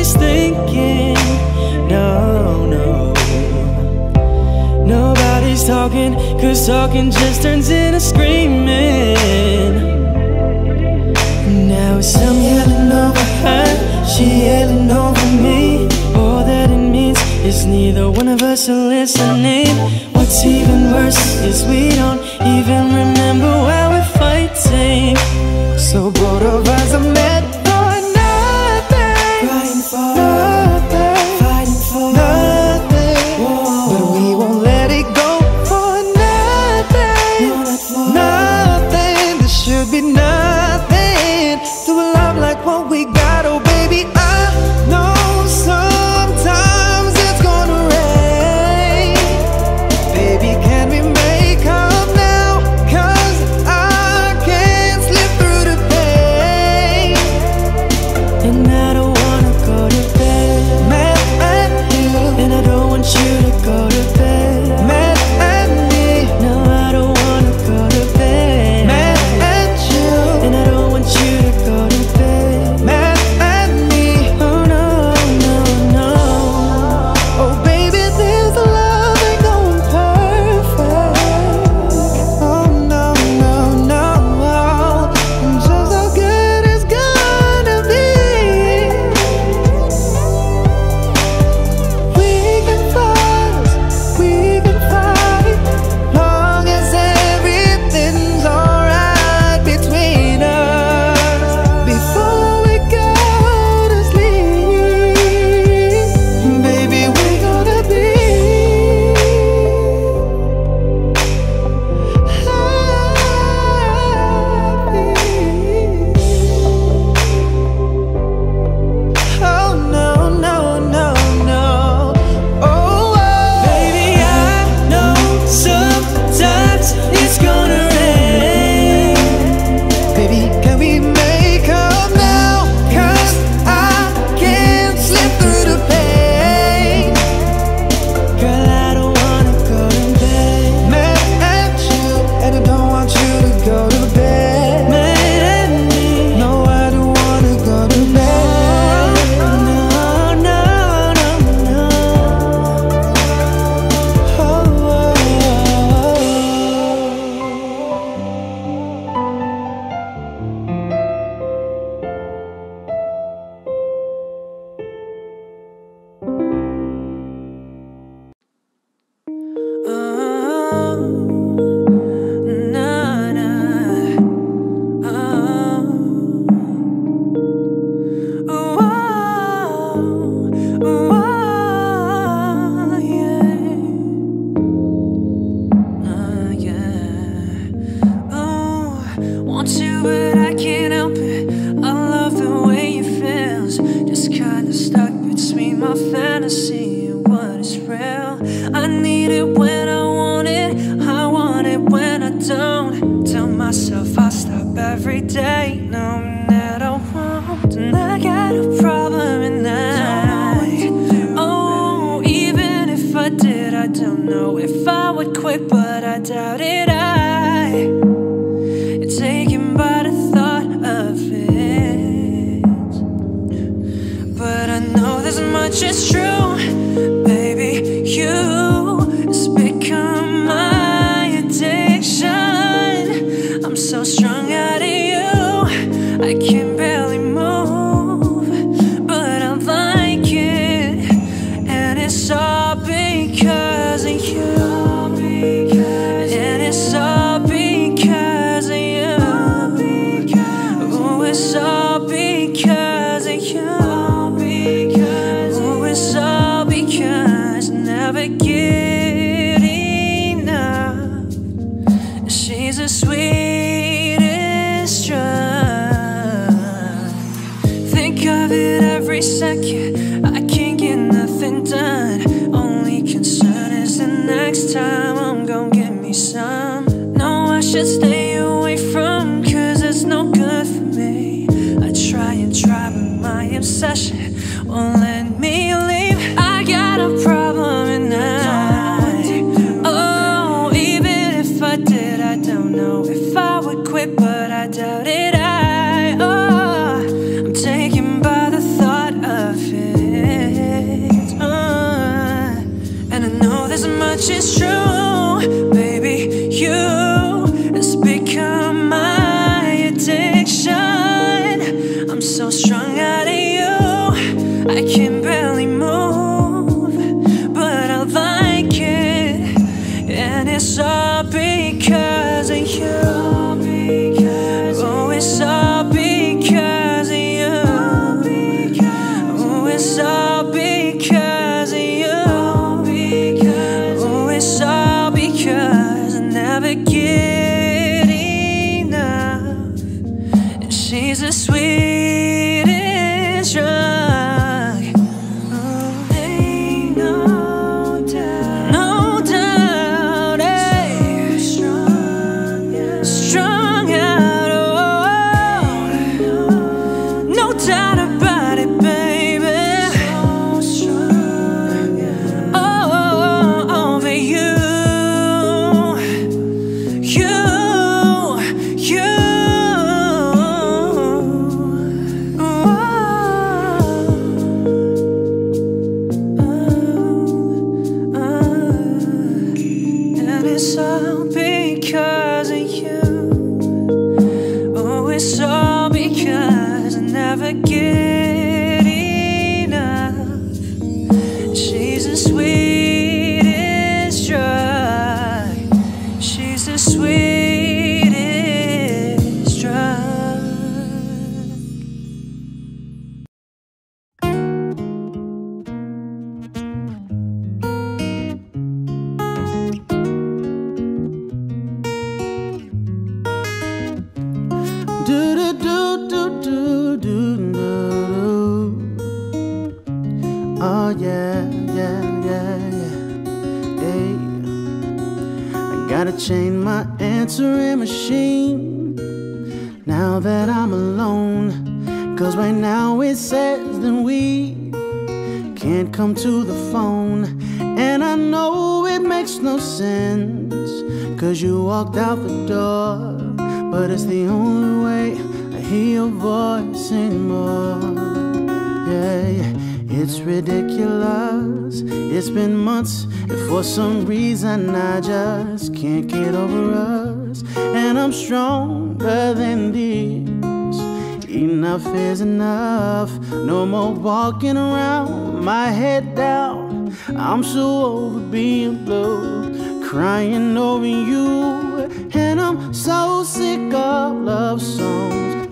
she's thinking. No, no. Nobody's talking, cause talking just turns into screaming. Now it's I'm yelling over her, she yelling over me. All that it means is neither one of us are listening. What's even worse is we don't even remember why we're fighting. So both of us are mad.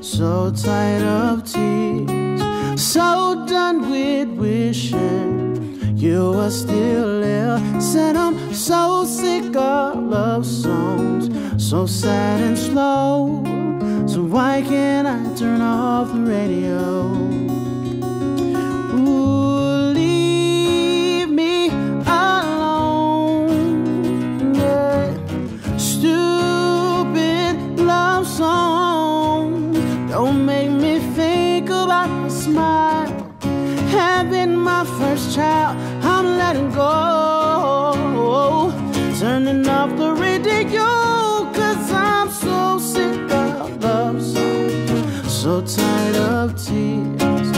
So tired of tears, so done with wishing you were still there. Said I'm so sick of love songs, so sad and slow. So why can't I turn off the radio? Child, I'm letting go. Turning off the radio, cause I'm so sick of love songs. So tired of tears.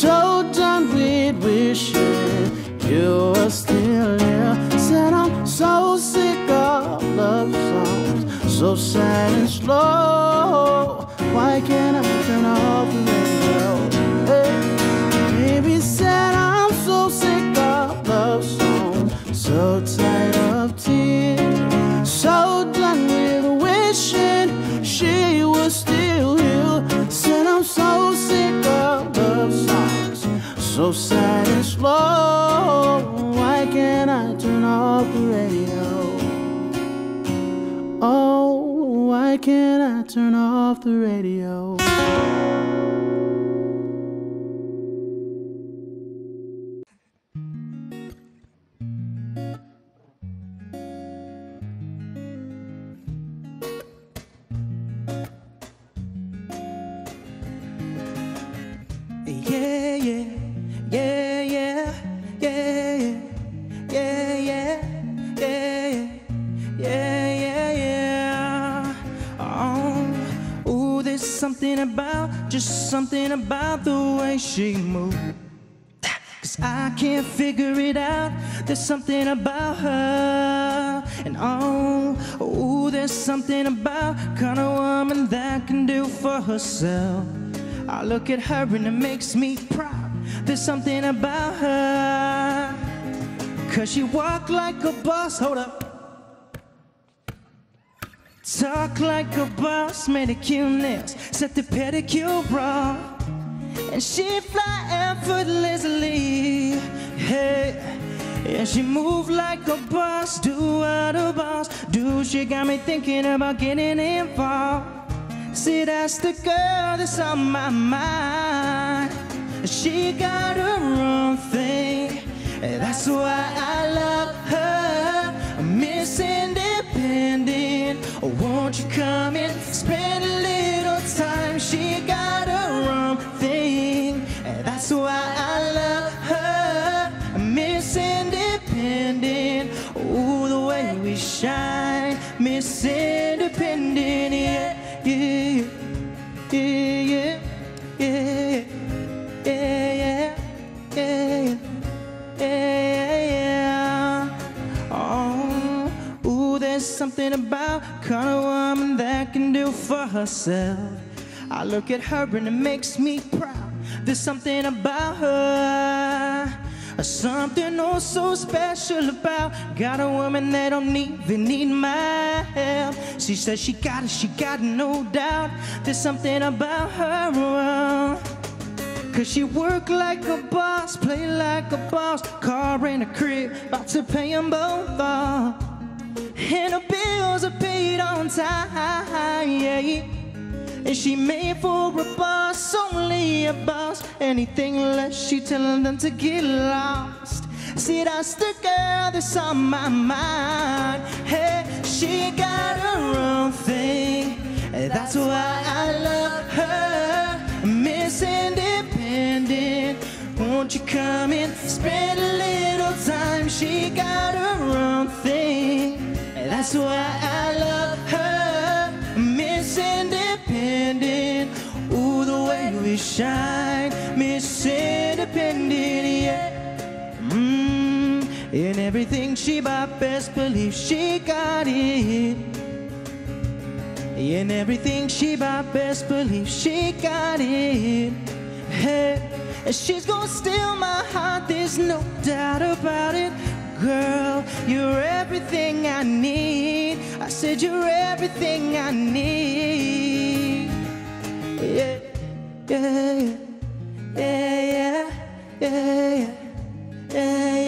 So done with wishing you were still here. Said I'm so sick of love songs. So sad and slow. Why can't I turn off so tired of tears, so done with wishing she was still here. Said I'm so sick of love songs, so sad and slow. Why can't I turn off the radio? Oh, why can't I turn off the radio? Something about, just something about the way she moves. Cause I can't figure it out. There's something about her. And oh, ooh, there's something about kind of woman that can do for herself. I look at her and it makes me proud. There's something about her. Cause she walk like a boss. Hold up. Talk like a boss, manicure nails, set the pedicure bra. And she fly effortlessly. Hey, and she move like a boss, do what a boss do. She got me thinking about getting involved. See, that's the girl that's on my mind. She got her own thing. That's why I love her. Miss Independent. Oh, won't you come and spend a little time? She got a wrong thing. and That's why I love her. Miss Independent. Oh, the way we shine. Miss Independent. Yeah, yeah, yeah, there's something about kind of woman that can do for herself. I look at her and it makes me proud. There's something about her. Something oh so special about got a woman that don't even need my help. She says she got it, she got it, no doubt. There's something about her. uh, Cause she work like a boss, play like a boss, car and a crib, about to pay them both off. And her bills are paid on time. And she made for a boss, only a boss. Anything less, she telling them to get lost. See, that's the girl that's on my mind. Hey, she got her own thing. That's why I love her. Miss Independent. Won't you come in, spend a little time? She got her own thing. That's why I love her. Miss Independent. Ooh, the way we shine. Miss Independent, yeah. Mm, in everything she bought, best believe she got it. In everything she bought, best believe she got it. Hey, she's gonna steal my heart, there's no doubt about it. Girl, you're everything I need. I said you're everything I need. Yeah, yeah, yeah, yeah, yeah, yeah, yeah,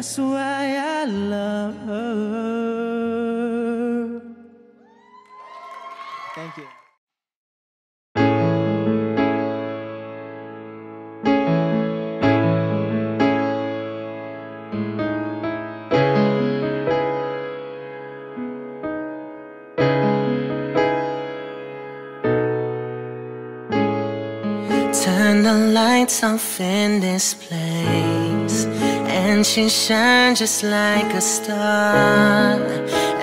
That's why I love her. Thank you. Turn the lights off in this place And she shines just like a star.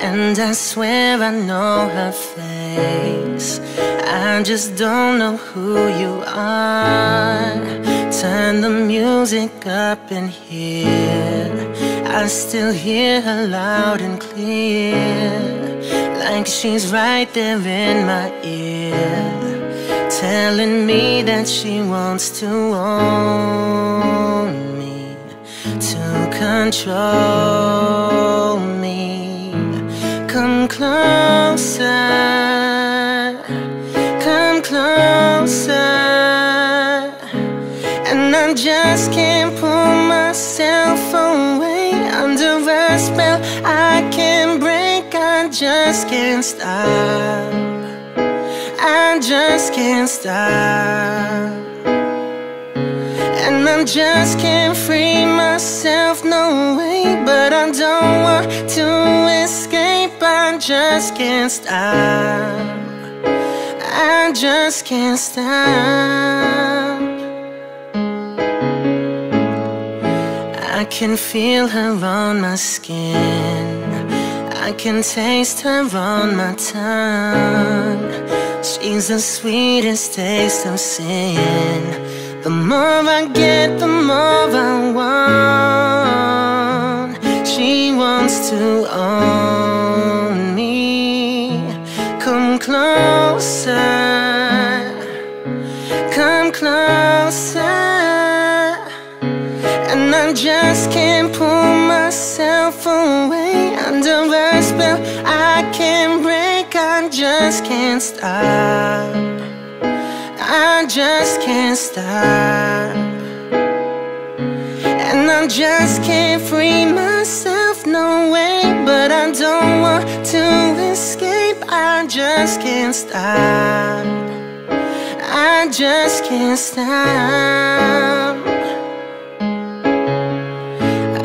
And I swear I know her face. I just don't know who you are. Turn the music up in here. I still hear her loud and clear. Like she's right there in my ear. Telling me that she wants to own control me. Come closer, come closer, and I just can't pull myself away under a spell I can't break. I just can't stop. I just can't stop. I just can't free myself, no way. But I don't want to escape, I just can't stop. I just can't stop. I can feel her on my skin. I can taste her on my tongue. She's the sweetest taste of sin. The more I get, the more I want. She wants to own me. Come closer, come closer. And I just can't pull myself away under a spell I can't break. I just can't stop. I just can't stop. And I just can't free myself, no way. But I don't want to escape. I just can't stop. I just can't stop.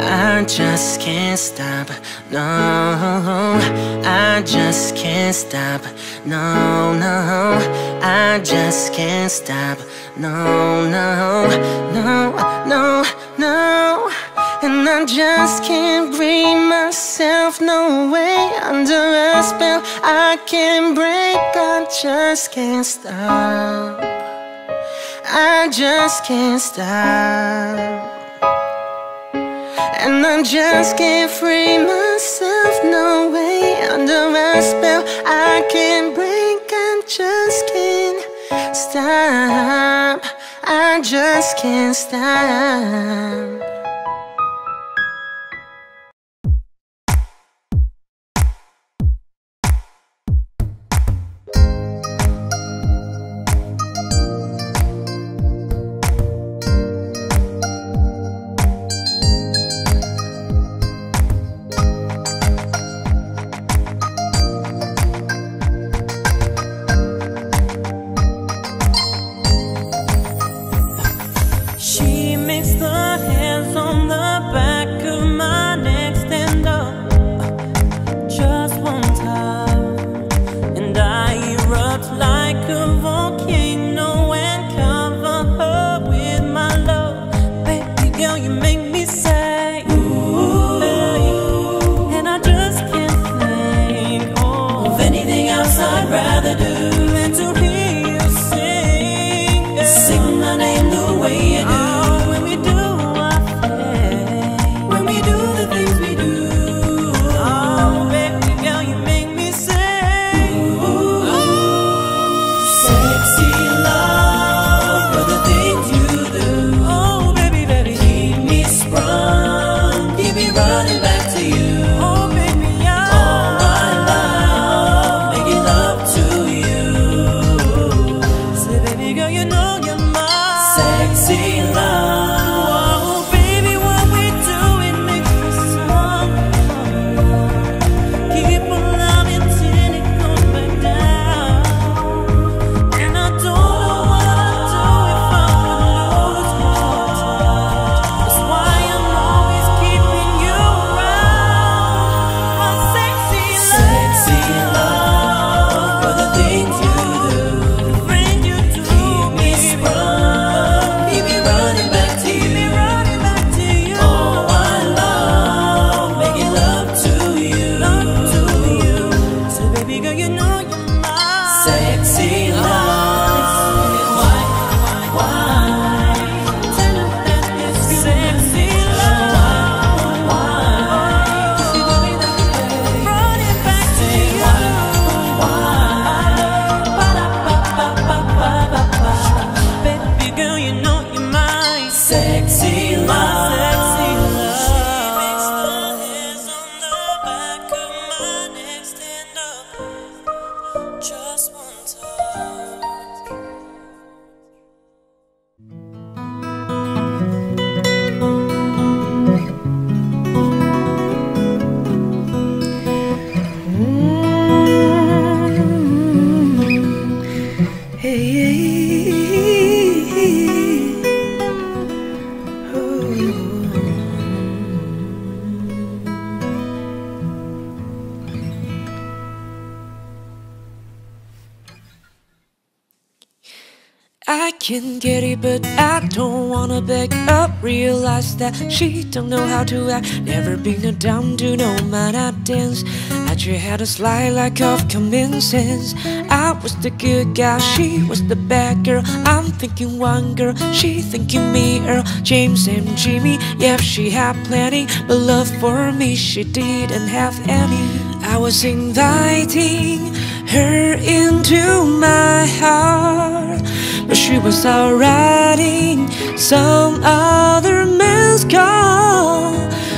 I just can't stop. No, I just can't stop. No, no, I just can't stop. No, no, no, no, no. And I just can't bring myself no way under a spell I can't break. I just can't stop. I just can't stop. And I just can't free myself, no way Under a spell I can't break, I just can't stop. I just can't stop. Up. Realize that she don't know how to act. Never been a down to no man I dance. I just had a slight lack of common sense. I was the good guy, she was the bad girl. I'm thinking one girl, she thinking me, Earl, James and Jimmy. Yeah, she had plenty, but love for me she didn't have any. I was inviting her into my heart. But she was out riding some other man's car.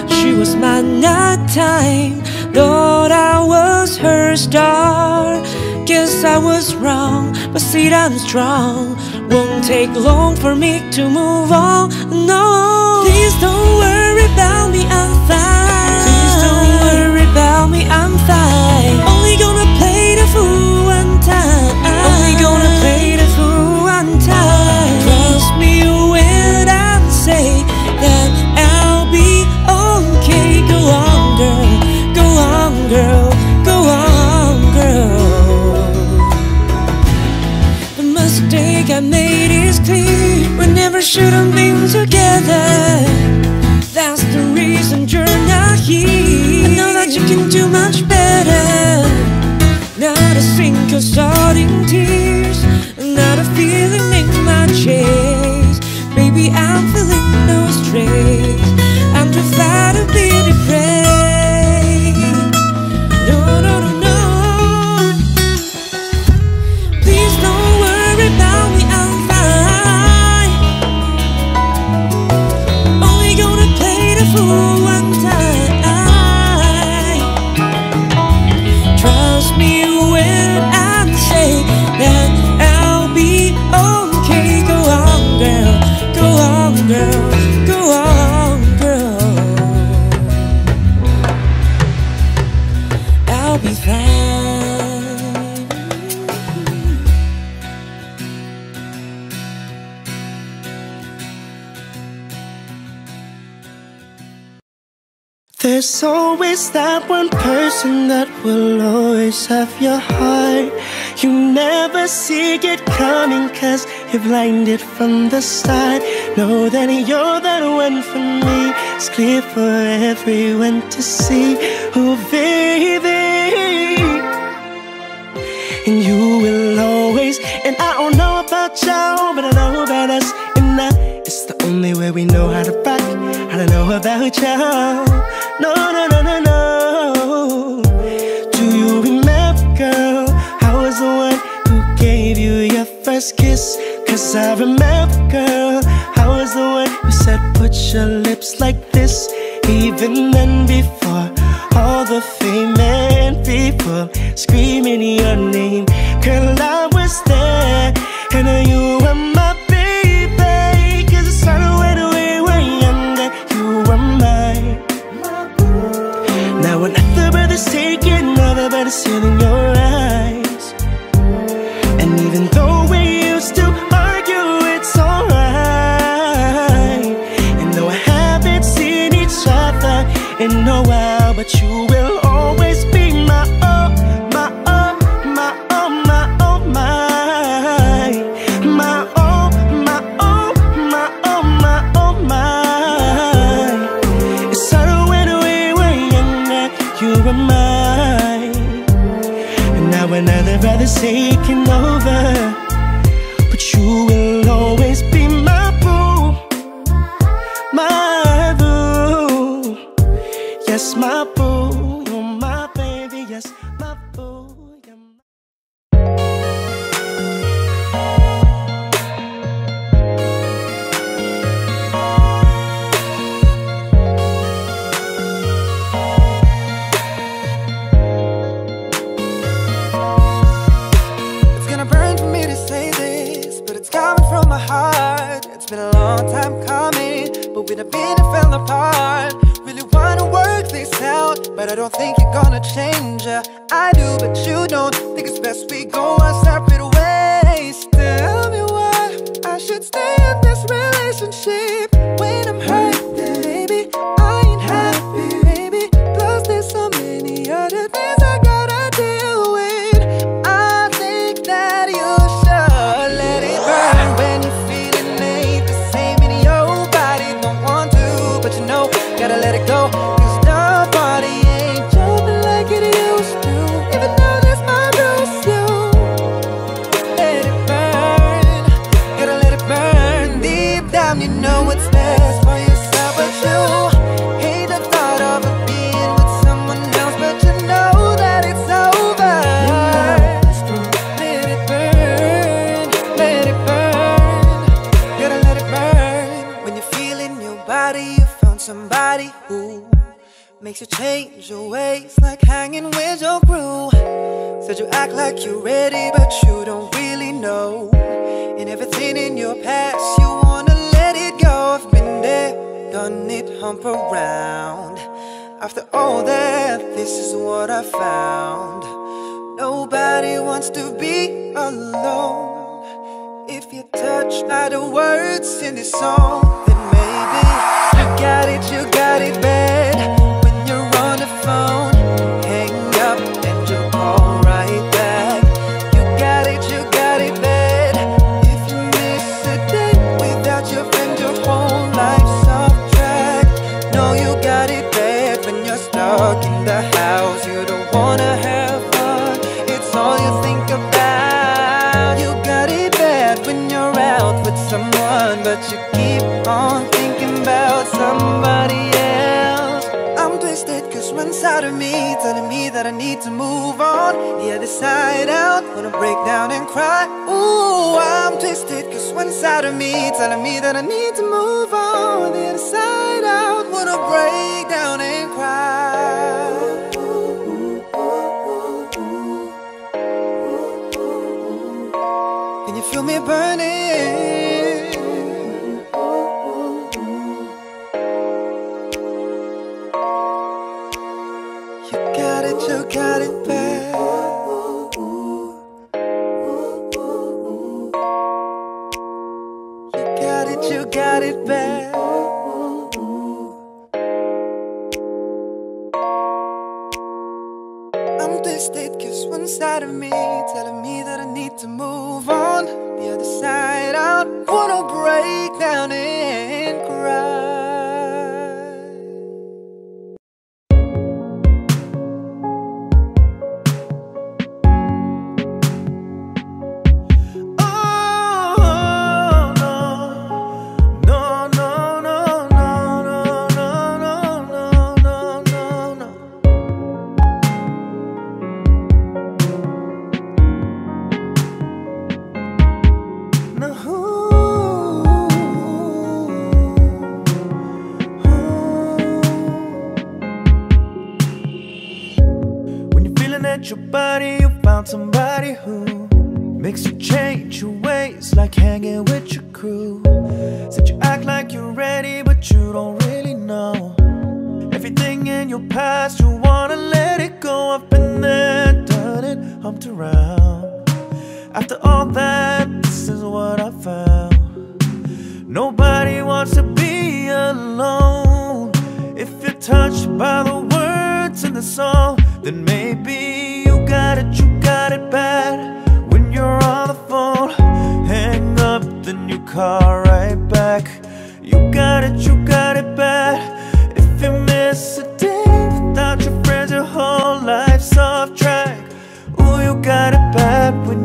She was my nighttime. Thought I was her star. Guess I was wrong But see I'm strong. Won't take long for me to move on. No Please don't worry about me I'm fine. Please don't worry about me I'm fine Shouldn't be together. That's the reason you're not here. I know that you can do much better. Not a single in tears Not a feeling in my chest. Baby, I'm feeling no stress There's always that one person that will always have your heart. You never see it coming cause you're blinded from the start. Know that you're that one for me. It's clear for everyone to see. Oh, baby and you will always. And I don't know about y'all, but I know about us, and I, it's the only way we know how to rock. I don't know about y'all. No, no, no, no, no. Do you remember, girl? I was the one who gave you your first kiss. Cause I remember, girl, I was the one who said, Put your lips like this. Even then, before all the fame people screaming your name. Girl, I was there, and you were my baby. Cause it started way the way we're young, and you were mine. Now another brother's taking, another brother's sitting. forsaken that I need to move on. the other side out, wanna break down and cry. Ooh, I'm twisted, cause one side of me telling me that I need to move on. The other side your past, you wanna let it go. I've been there, done it, humped around. After all that, this is what I found. Nobody wants to be alone. If you're touched by the words in the song, then maybe you got it, you got it bad When you're on the phone Hang up, then you call right back You got it, you got it bad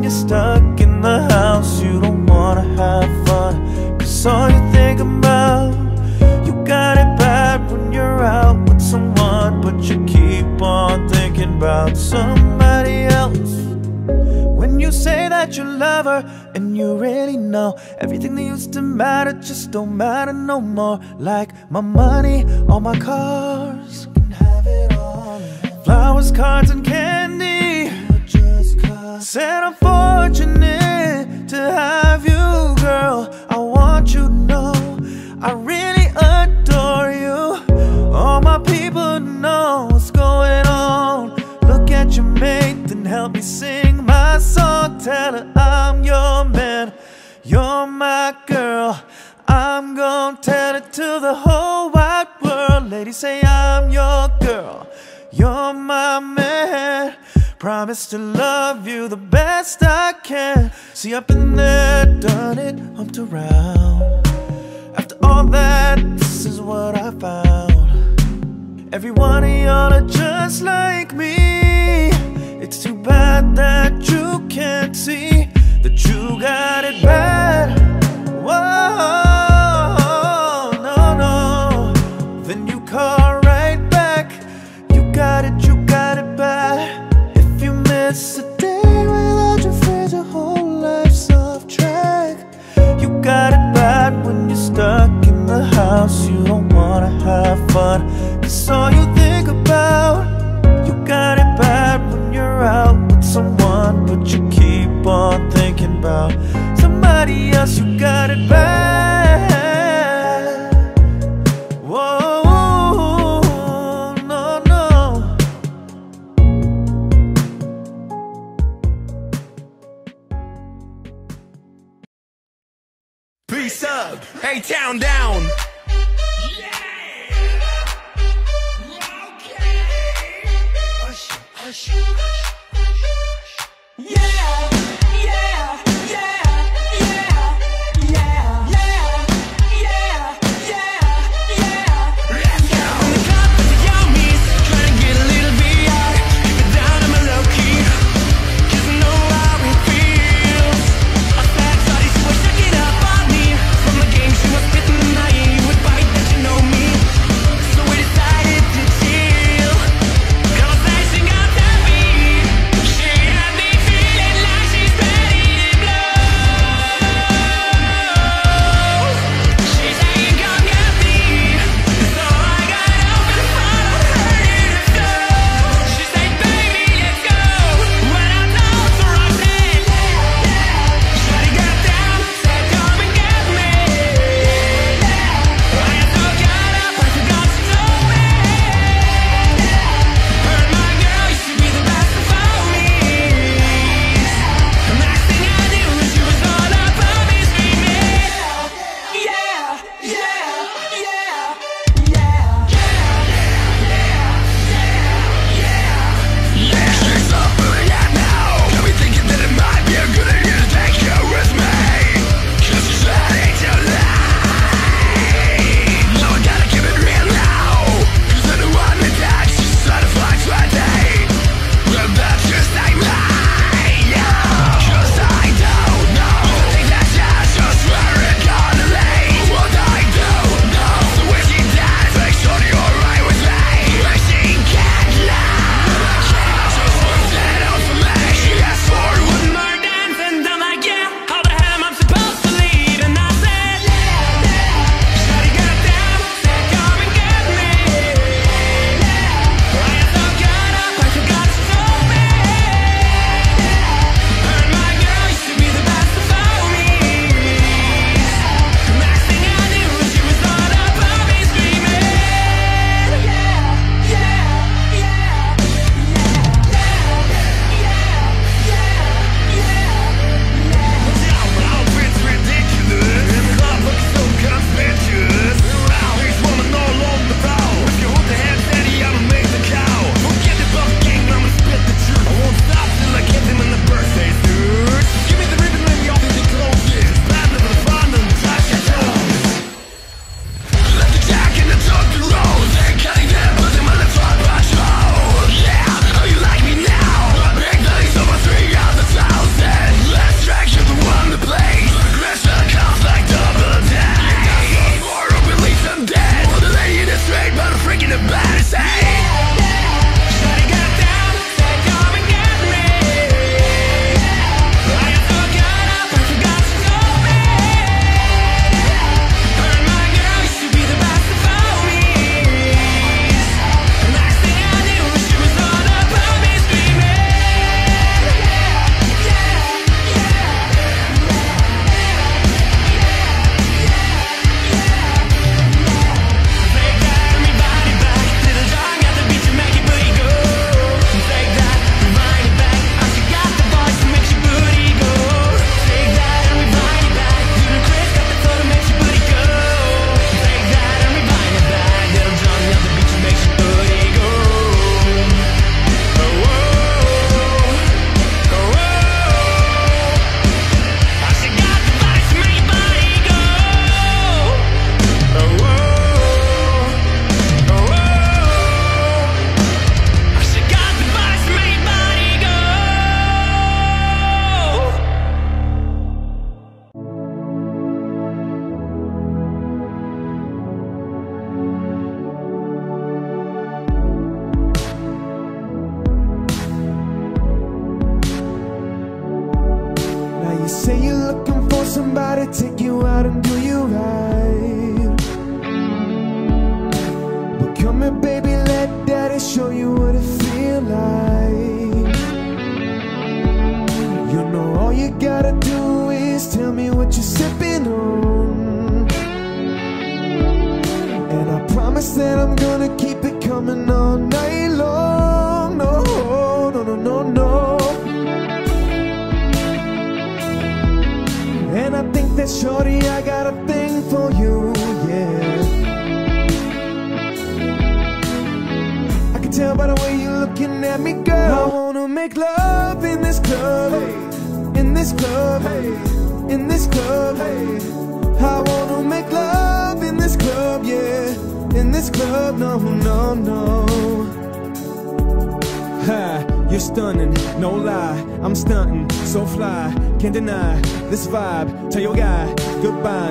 you're stuck in the house You don't wanna have fun Cause all you think about You got it bad when you're out with someone But you keep on thinking about somebody else When you say that you love her and you really know everything that used to matter just don't matter no more. Like my money, all my cars. Flowers, cards, and candy. Said I'm fortunate to have you, girl. I want you to know I really adore you. All my people know what's going on. Look at your mate, then help me sing my song, tell her I'm your man, you're my girl. I'm gonna tell it to the whole wide world. Ladies say I'm your girl, you're my man. Promise to love you the best I can. See, I've been there, done it, humped around. After all that, this is what I found. Every one of y'all are just like me. It's too bad that you can't see that you got it bad. Whoa, no, no. Then you call right back. You got it, you. You a day without your friends, your whole life's off track. You got it bad when you're stuck in the house. You don't wanna have fun. Cause all you think about, you got it bad when you're out with someone But you keep on thinking about Somebody else, you got it bad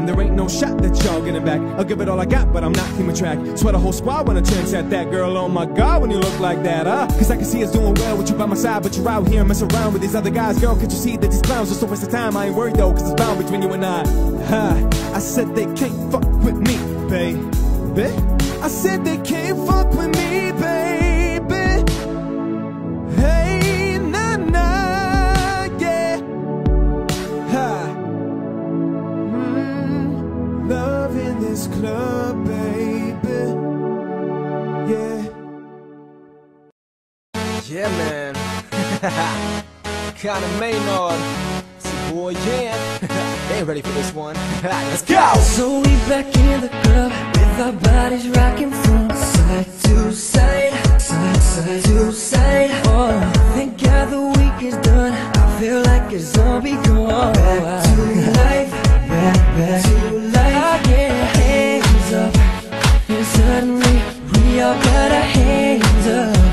there ain't no shot that y'all getting back. I'll give it all I got, but I'm not keeping track. Swear the whole squad wanna chance at that girl. Oh my god, when you look like that, huh? Cause I can see us doing well with you by my side, but you're out here messing around with these other guys. Girl, can't you see that these clowns are so waste of time? I ain't worried though, cause it's bound between you and I. Ha, I said they can't fuck with me, baby. I said they can't fuck with me, Kinda Maynard. It's your boy Jan. they ready for this one. Let's go! So we back in the club with our bodies rocking from side to side, side, side to side. Oh, thank God the week is done. I feel like a zombie gone back to life, back, back to life. Get hands up, and suddenly we all got our hands up.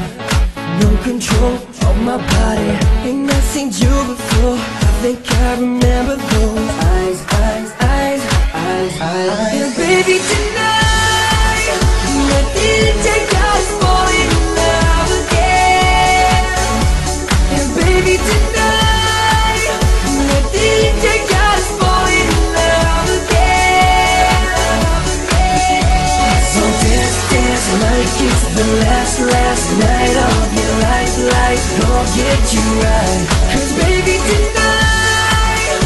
No control of my body. Ain't seen you before? I think I remember those eyes, eyes, eyes, eyes, eyes. And baby, tonight, the DJ got us falling in love again. And baby, tonight, got us falling in love again. So dance, dance like it's the last, last night of your life. Don't get you right. Cause baby, tonight,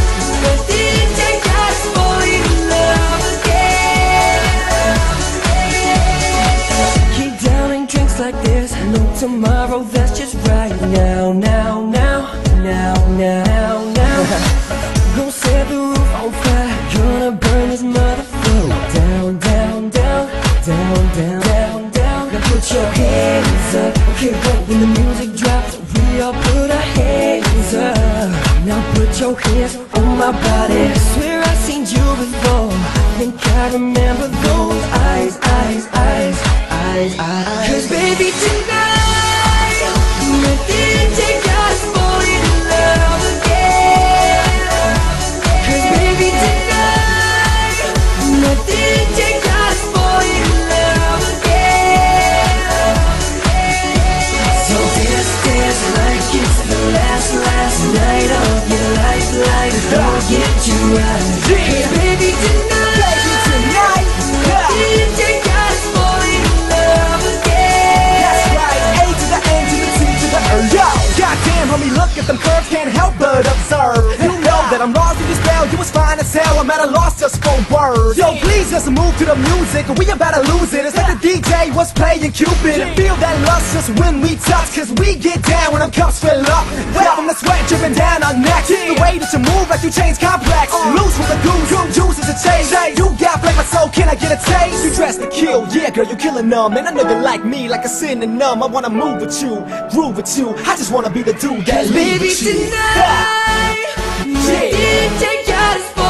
DJ got us falling in love again. Keep downing drinks like this. No tomorrow, that's just right now, now, now, now, now, now. Gonna set the roof on fire. Gonna burn this motherfucker down, down, down, down, down, down, down. Now put your hands up. When the music drops, we all put our hands up. Now put your hands on my body. Swear I've seen you before. I think I remember those eyes, eyes, eyes, eyes, eyes. Cause baby, tonight, you baby, tonight, us falling in love again. That's right, A to the to the T to the. Yo, goddamn, homie, look at them curves, can't help but observe. You know that I'm lost in your spell, you was fine as hell, I'm at a loss just for words. Yo, please let's move to the music, we about to lose it. It's like the DJ was playing Cupid. Feel that lust just when we touch, cause we get down when them cups fill up. Well, from the sweat dripping down our necks, the way that you move like you change complex. Uh. Loose with the goose, juice is a change. You got my soul, can I get a taste? You dress to kill, yeah, girl, you killing them. And I know you like me like a synonym. I wanna move with you, groove with you. I just wanna be the dude that Cause lead baby, you. tonight, the DJ got us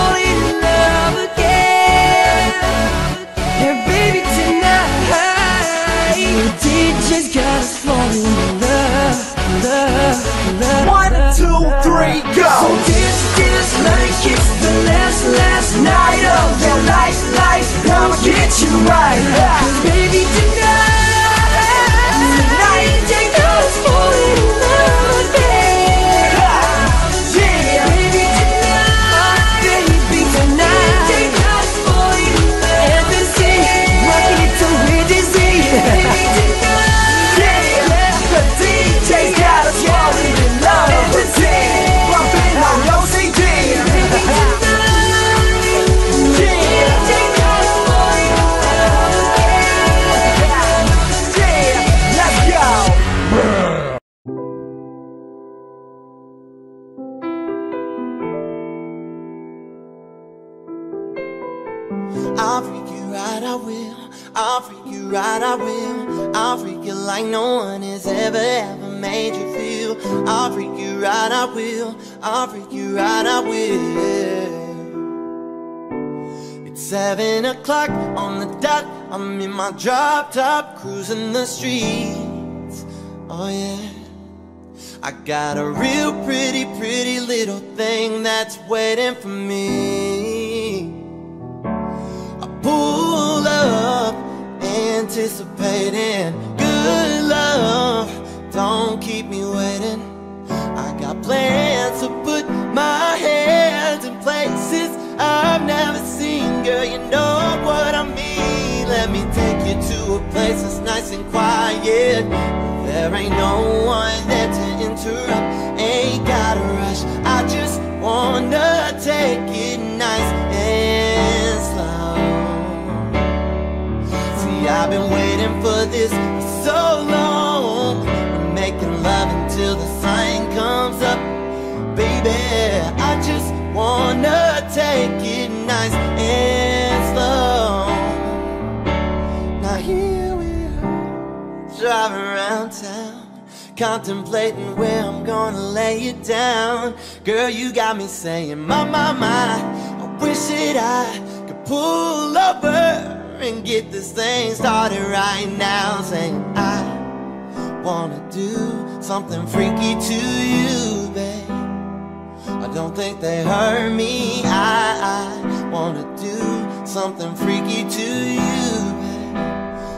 DJ's got us falling in love, love, love. One, two, three, So go! dance, dance like it's the last, last night of your life, life. I'ma get you right. Cause baby, tonight, freak you right, I will. It's seven o'clock on the dot. I'm in my drop top, cruising the streets. Oh yeah. I got a real pretty, pretty little thing that's waiting for me. I pull up, anticipating good love. Don't keep me waiting. Got plans to put my hands in places I've never seen. Girl, you know what I mean. Let me take you to a place that's nice and quiet. There ain't no one there to interrupt. Ain't gotta rush. I just wanna take it nice and slow. See, I've been waiting for this for so long. Baby, I just wanna take it nice and slow. Now here we are, driving around town, contemplating where I'm gonna lay it down. Girl, you got me saying, my, my, my, I wish that I could pull over and get this thing started right now. Saying, I wanna do something freaky to you, think they heard me. I, I wanna do something freaky to you.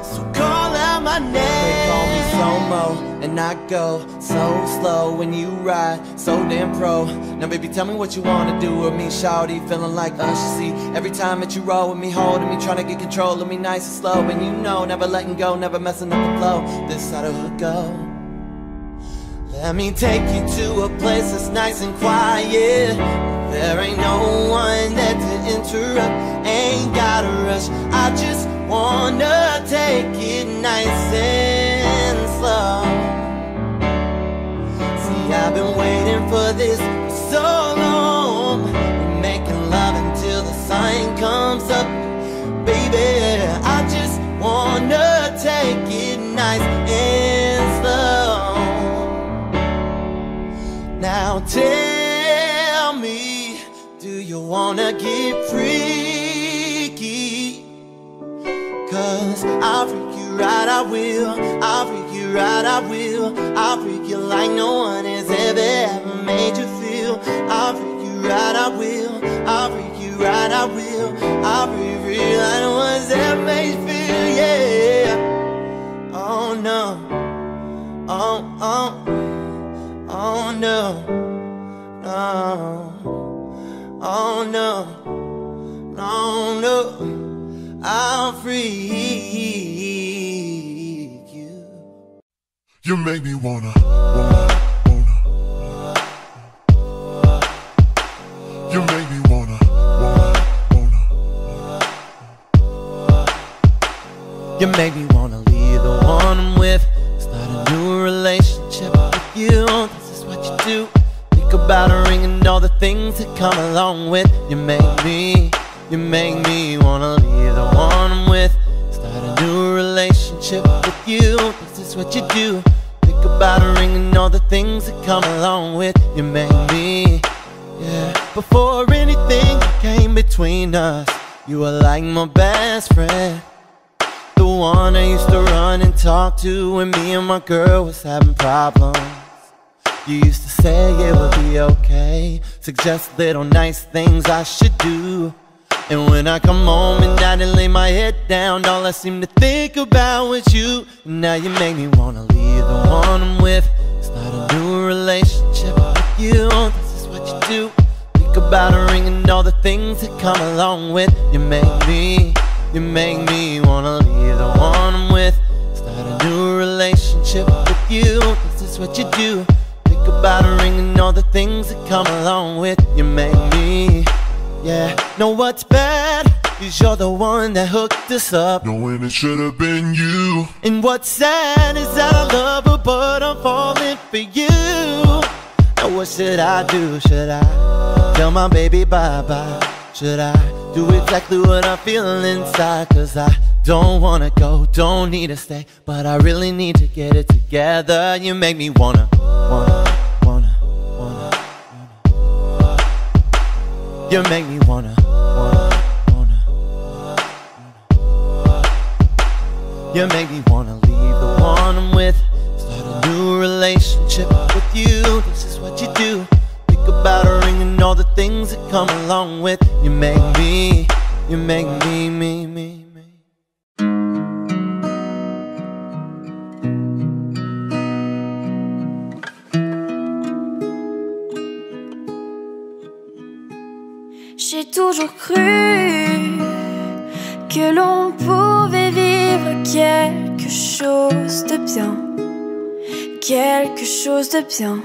So call out my name. They call me Somo, and I go so slow when you ride, so damn pro. Now, baby, tell me what you wanna do with me, shawty. Feeling like us, you see. Every time that you roll with me, holding me, trying to get control of me, nice and slow. And you know, never letting go, never messing up the flow. This side of hood go. Let me take you to a place that's nice and quiet. There ain't no one there to interrupt. Ain't gotta rush. I just wanna take it nice and slow. See, I've been waiting for this for so long. Making love until the sun comes up. Baby, I just wanna take it Now tell me, do you wanna get freaky? Cause I'll freak you right, I will. I'll freak you right, I will. I'll freak you like no one has ever, ever made you feel. I'll freak you right, I will. I'll freak you right, I will. I'll freak you like no one's ever made you feel, yeah. Oh no. Oh, oh. Oh no, no, oh no, no, no, I'll freak you. You make me wanna, wanna, wanna. You make me wanna, wanna, wanna. You make me wanna leave the one I'm with, do. Think about a ring and all the things that come along with. You make me, you make me wanna leave the one I'm with, start a new relationship with you. This is what you do. Think about a ring and all the things that come along with. You make me, yeah. Before anything came between us, you were like my best friend. The one I used to run and talk to when me and my girl was having problems. You used to say it would be okay, suggest little nice things I should do. And when I come home and I lay my head down, all I seem to think about was you. Now you make me wanna leave the one I'm with, start a new relationship with you. This is what you do. Think about a ring and all the things that come along with. You make me, you make me wanna leave the one I'm with, start a new relationship with you. This is what you do. About a ring and all the things that come along with. You make me, yeah. Know what's bad? Is you're the one that hooked us up. Knowing it should have been you. And what's sad is that I love her, but I'm falling for you. Now what should I do? Should I tell my baby bye bye? Should I Do exactly what I feel inside. Cause I don't wanna go, don't need to stay. But I really need to get it together. You make me wanna, wanna, You make me wanna, wanna, wanna. You make me wanna leave the one I'm with. Start a new relationship with you. This is what you do. Think about a ring and all the things that come along with. You make me, you make me, me, me, J'ai toujours cru que l'on pouvait vivre quelque chose de bien, quelque chose de bien.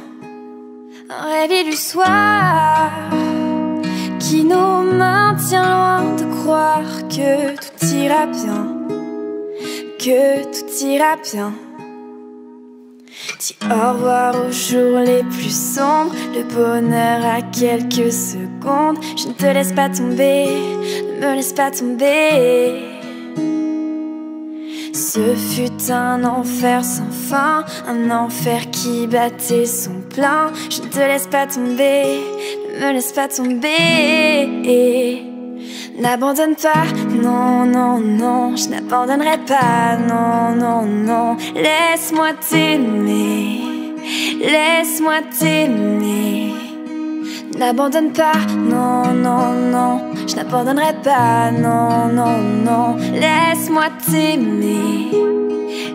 Un rêve illusoire qui nous maintient loin de croire que tout ira bien, que tout ira bien. Au revoir aux jours les plus sombres, le bonheur à quelques secondes. Je ne te laisse pas tomber, ne me laisse pas tomber. Ce fut un enfer sans fin, un enfer qui battait son plein. Je ne te laisse pas tomber, ne me laisse pas tomber. N'abandonne pas, non, non, non, je n'abandonnerai pas, non, non, non. Laisse-moi t'aimer, laisse-moi t'aimer. N'abandonne pas, non, non, non, je n'abandonnerai pas, non, non, non. Laisse-moi t'aimer,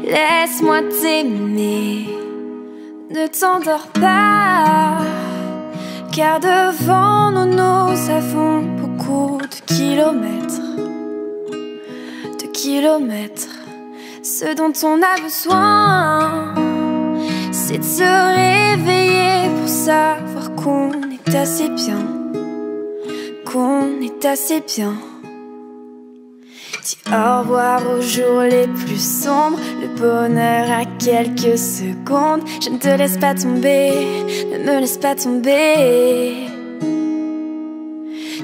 laisse-moi t'aimer. Ne t'endors pas, car devant nous, nous avons de kilomètres, de kilomètres. Ce dont on a besoin, c'est de se réveiller pour savoir qu'on est assez bien, qu'on est assez bien. Dis au revoir aux jours les plus sombres, le bonheur à quelques secondes. Je ne te laisse pas tomber, ne me laisse pas tomber.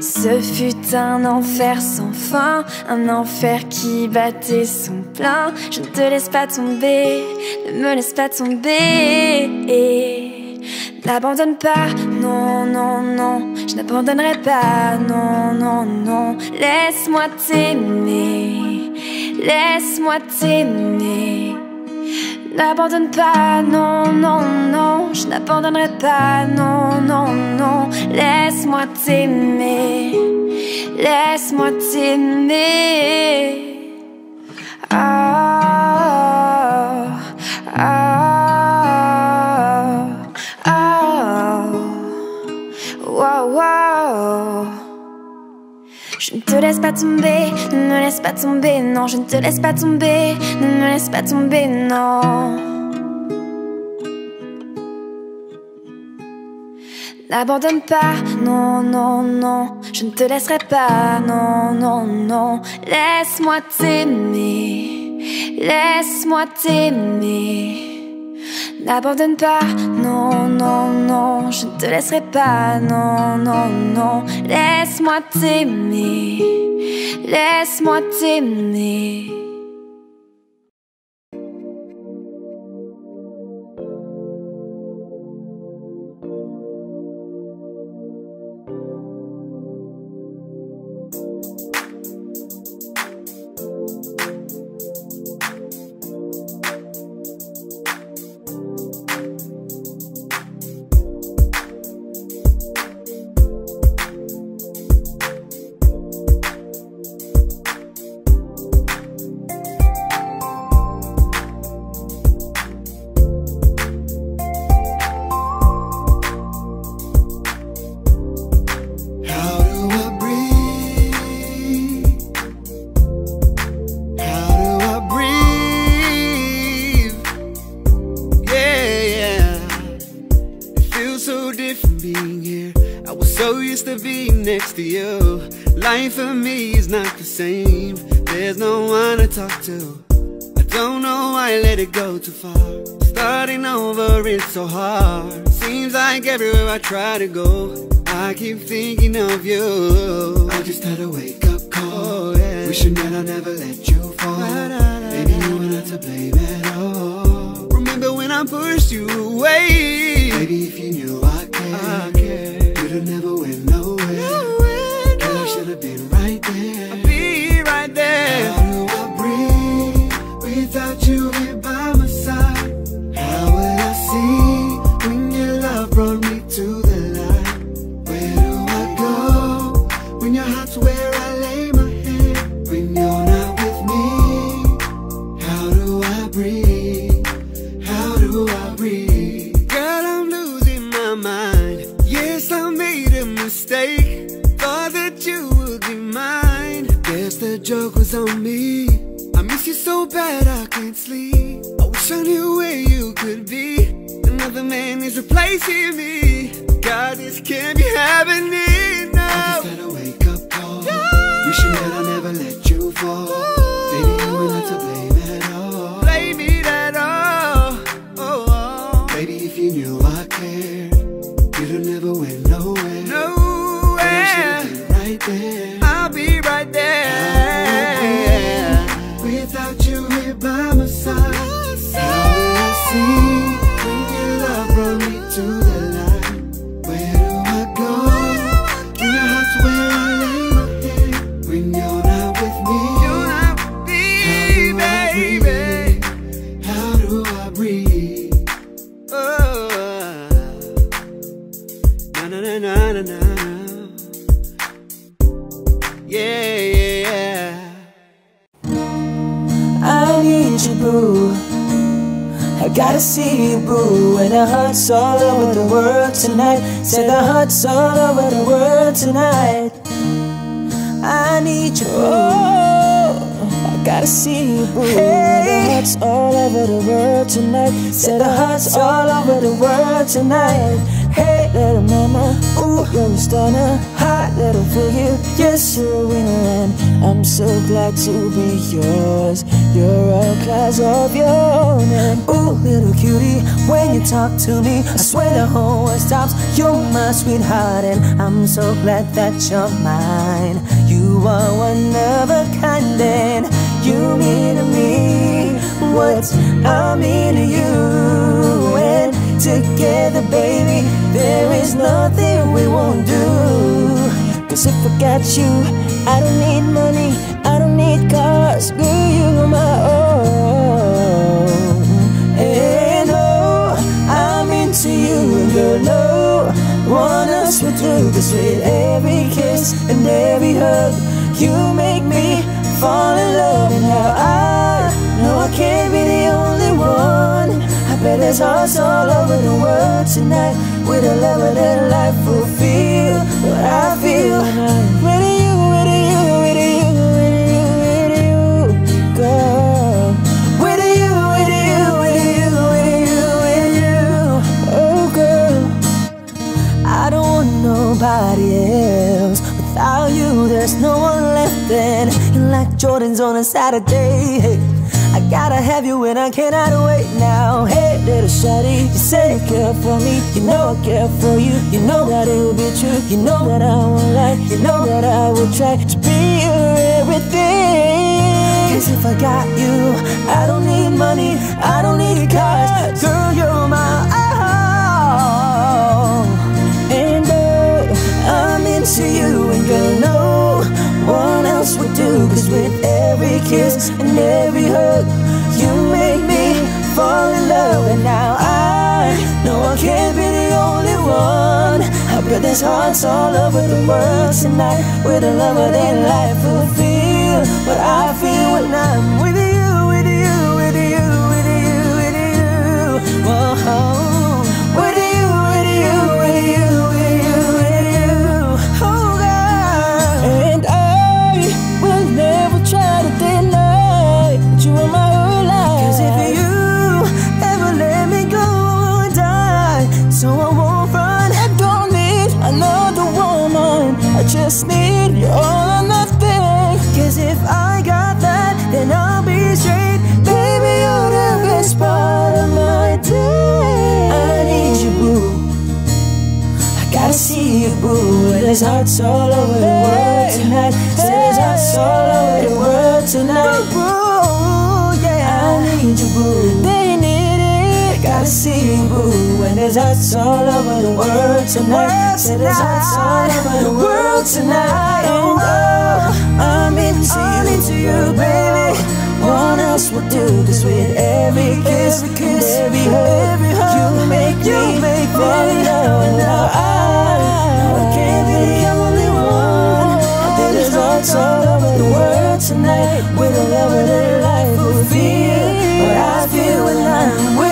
Ce fut un enfer sans fin, un enfer qui battait son plein. Je ne te laisse pas tomber, ne me laisse pas tomber. N'abandonne pas, non, non, non, je n'abandonnerai pas, non, non, non. Laisse-moi t'aimer, laisse-moi t'aimer. N'abandonne pas, non, non, non, je n'abandonnerai pas, non, non, non. Laisse-moi t'aimer, laisse-moi t'aimer. Ah, te laisse pas tomber, ne me laisse pas tomber, non, je ne te laisse pas tomber, ne me laisse pas tomber, non. N'abandonne pas, non, non, non, je ne te laisserai pas, non, non, non. Laisse-moi t'aimer, laisse-moi t'aimer. N'abandonne pas, non, non, non, je ne te laisserai pas, non, non, non. Laisse-moi t'aimer, laisse-moi t'aimer. Too far. Starting over, is so hard. Seems like everywhere I try to go, I keep thinking of you. I just had a wake up call. Wishing that I never let you fall. Baby, you were not to blame at all. Remember when I pushed you away? Baby, if you knew I cared, you'd have never went nowhere. Girl, I should have been right there. Man is replacing me. Boo. And the hearts all over the world tonight. Say the hearts all over the world tonight. I need you. I gotta see you, boo. And the hearts all over the world tonight. Say the hearts all over the world tonight. Hey, little mama, ooh, you're a stunner. Hot little figure, yes, you're a winner, and I'm so glad to be yours. You're a class of your own, and ooh, little cutie, when you talk to me, I swear the whole world stops. You're my sweetheart, and I'm so glad that you're mine. You are one of a kind, and you mean to me what I mean to you. And together, baby, there is nothing we won't do. Cause if I got you, I don't need money, I don't need cars, girl, you're my own. And oh, I'm into you, girl, no one else would do. Cause with every kiss and every hug, you make me fall in love. And now I know I can't be the only one. I bet there's hearts all over the world tonight with a lover that life will feel what I feel. Nobody else. Without you, there's no one left. And you're like Jordans on a Saturday. Hey, I gotta have you and I cannot wait now. Hey, little shawty, you say you care for me. You know I care for you. You know that it will be true. You know that I won't lie. You know that I will try to be your everything. Cause if I got you, I don't need money. I don't need cars. Girl, you're my Into you, and girl, no one else would do. Cause with every kiss and every hug, you make me fall in love. And now I know I can't be the only one. I bet there's hearts all over the world tonight with a lover that life will feel what I feel when I'm with you, there's hearts all over the world tonight. Say there's hearts all over the world tonight. I need you, boo. They need it. I Gotta see you, boo. And there's hearts all over the world tonight. Say there's hearts all over the world tonight. And oh, oh, I'm into you, into you, baby. Else will do, cause with every kiss, every kiss, and every hug, you make me fall in love. And now I, now I can't be the only one. I think there's hearts all over the world tonight. With a love that life will feel. What I feel when I'm with you, with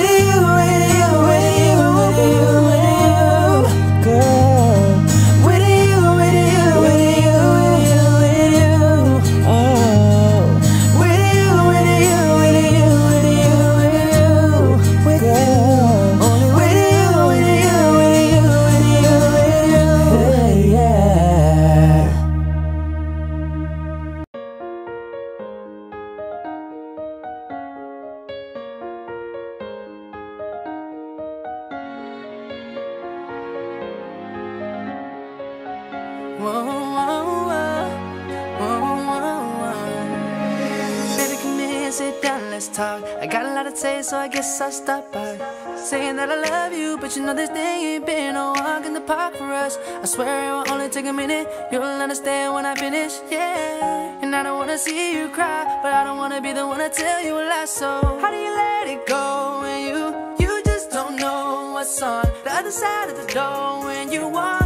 Baby, come here, sit down, let's talk. I got a lot to say, so I guess I'll stop by. Saying that I love you, but you know this thing ain't been a walk in the park for us. I swear it will only take a minute. You'll understand when I finish, yeah. And I don't wanna see you cry, but I don't wanna be the one to tell you a lie. So how do you let it go when you you just don't know what's on the other side of the door when you walk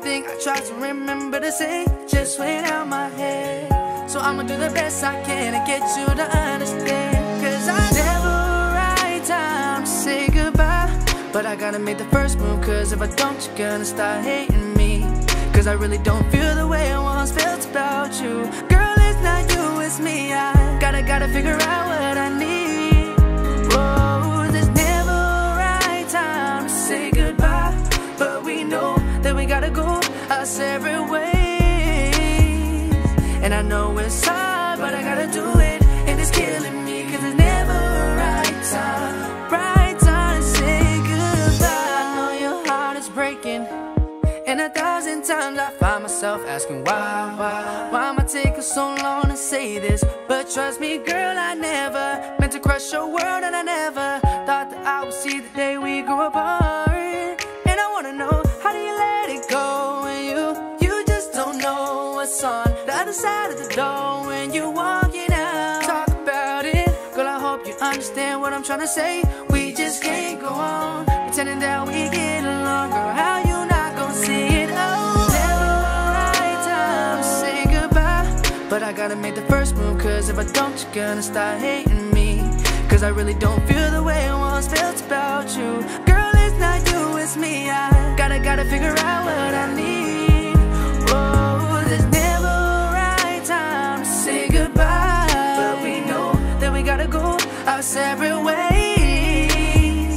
everything I try to remember to say just went out my head. So I'ma do the best I can to get you to understand. Cause I never right time to say goodbye. But I gotta make the first move, cause if I don't, you're gonna start hating me. Cause I really don't feel the way I once felt about you. Girl, it's not you, it's me. I gotta, gotta figure out what I need. Our separate ways. And I know it's hard, but I gotta do it. And it's killing me, cause there's never a right time. Right time to say goodbye. I know your heart is breaking. And a thousand times I find myself asking why, why, why am I taking so long to say this? But trust me, girl, I never meant to crush your world, and I never thought that I would see the day we grew apart. Other side of the door when you're walking out. Talk about it, girl. I hope you understand what I'm trying to say. We just can't go on pretending that we get along, girl. How you not gonna see it? Oh, never right time to say goodbye. But I gotta make the first move, cause if I don't, you're gonna start hating me. Cause I really don't feel the way I once felt about you. Girl, it's not you, it's me. I gotta, gotta figure out what I need. Our separate ways.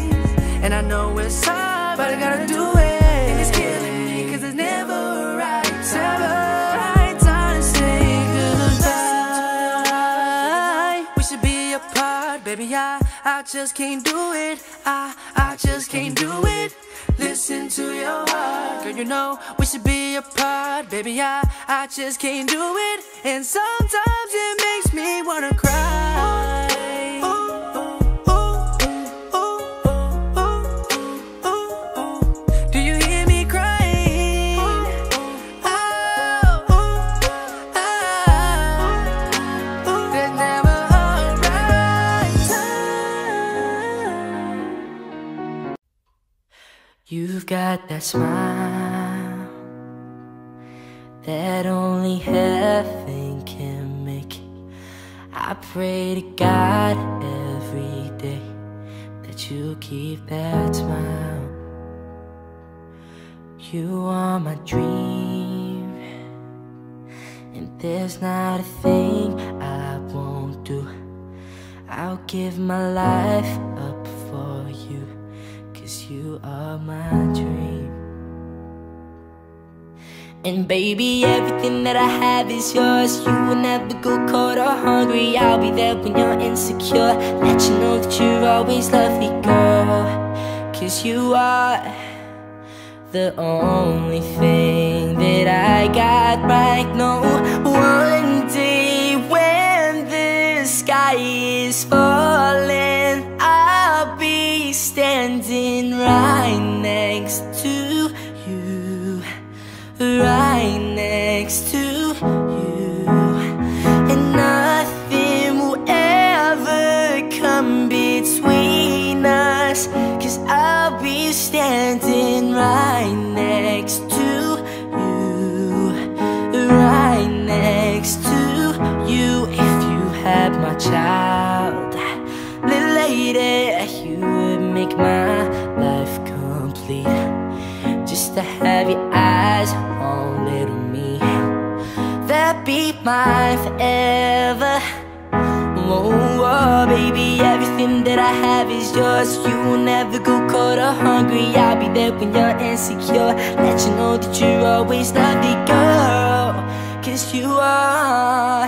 And I know it's hard, but I gotta do it. And it's killing me, cause there's never right time. Right time to say goodbye. We should be apart, baby. I, I just can't do it. I, I just can't do it. Listen to your heart, girl. You know we should be apart, baby. I, I just can't do it. And sometimes it makes me wanna cry. Do You've got that smile that only heaven can make. I pray to God every day that you keep that smile. You are my dream, and there's not a thing I won't do. I'll give my life up for Cause you are my dream. And baby, everything that I have is yours. You will never go cold or hungry. I'll be there when you're insecure. Let you know that you're always lovely, girl. Cause you are the only thing that I got right. Now One day when the sky is falling standing right now. when you're insecure. Let you know that you always love the girl. Cause you are